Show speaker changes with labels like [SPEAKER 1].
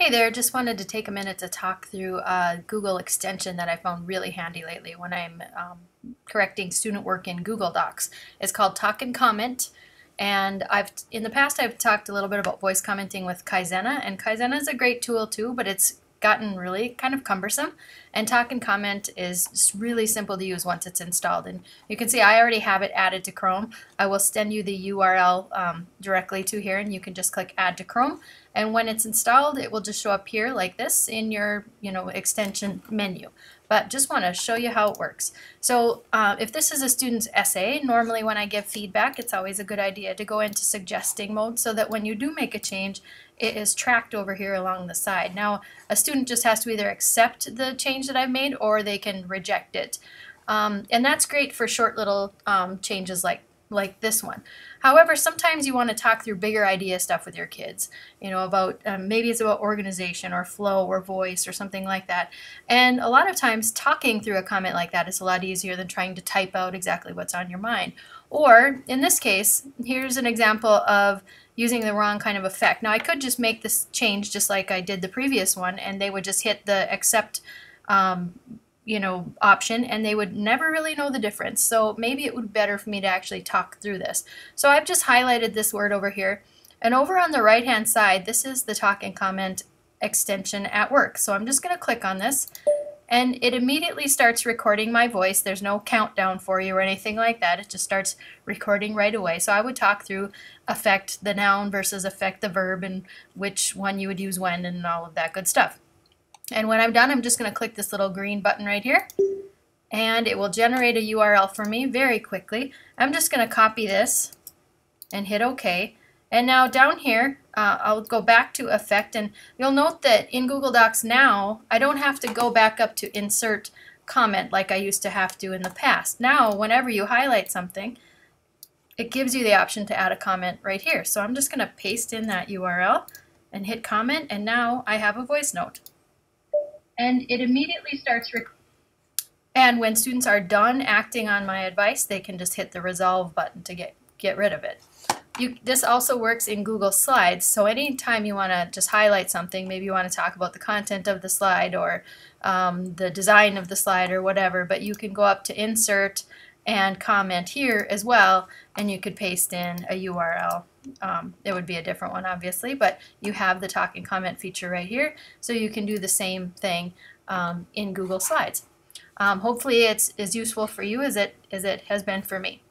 [SPEAKER 1] Hey there, just wanted to take a minute to talk through a Google extension that I found really handy lately when I'm um, correcting student work in Google Docs. It's called Talk and Comment, and I've in the past I've talked a little bit about voice commenting with Kaizena, and Kaizena is a great tool too, but it's gotten really kind of cumbersome. And Talk and Comment is really simple to use once it's installed. And you can see I already have it added to Chrome. I will send you the URL um, directly to here and you can just click Add to Chrome. And when it's installed, it will just show up here like this in your you know extension menu but just want to show you how it works. So uh, if this is a student's essay, normally when I give feedback, it's always a good idea to go into suggesting mode so that when you do make a change, it is tracked over here along the side. Now, a student just has to either accept the change that I've made or they can reject it. Um, and that's great for short little um, changes like like this one. However, sometimes you want to talk through bigger idea stuff with your kids, you know, about um, maybe it's about organization or flow or voice or something like that. And a lot of times talking through a comment like that is a lot easier than trying to type out exactly what's on your mind. Or in this case, here's an example of using the wrong kind of effect. Now I could just make this change just like I did the previous one and they would just hit the accept um, you know, option and they would never really know the difference. So maybe it would be better for me to actually talk through this. So I've just highlighted this word over here. And over on the right hand side, this is the talk and comment extension at work. So I'm just going to click on this and it immediately starts recording my voice. There's no countdown for you or anything like that. It just starts recording right away. So I would talk through affect the noun versus affect the verb and which one you would use when and all of that good stuff. And when I'm done, I'm just going to click this little green button right here. And it will generate a URL for me very quickly. I'm just going to copy this and hit OK. And now down here, uh, I'll go back to Effect. And you'll note that in Google Docs now, I don't have to go back up to Insert Comment like I used to have to in the past. Now, whenever you highlight something, it gives you the option to add a comment right here. So I'm just going to paste in that URL and hit comment. And now I have a voice note and it immediately starts and when students are done acting on my advice, they can just hit the resolve button to get, get rid of it. You, this also works in Google Slides, so anytime you want to just highlight something, maybe you want to talk about the content of the slide or um, the design of the slide or whatever, but you can go up to Insert and comment here as well, and you could paste in a URL. Um, it would be a different one, obviously, but you have the talk and comment feature right here, so you can do the same thing um, in Google Slides. Um, hopefully it's as useful for you as it, as it has been for me.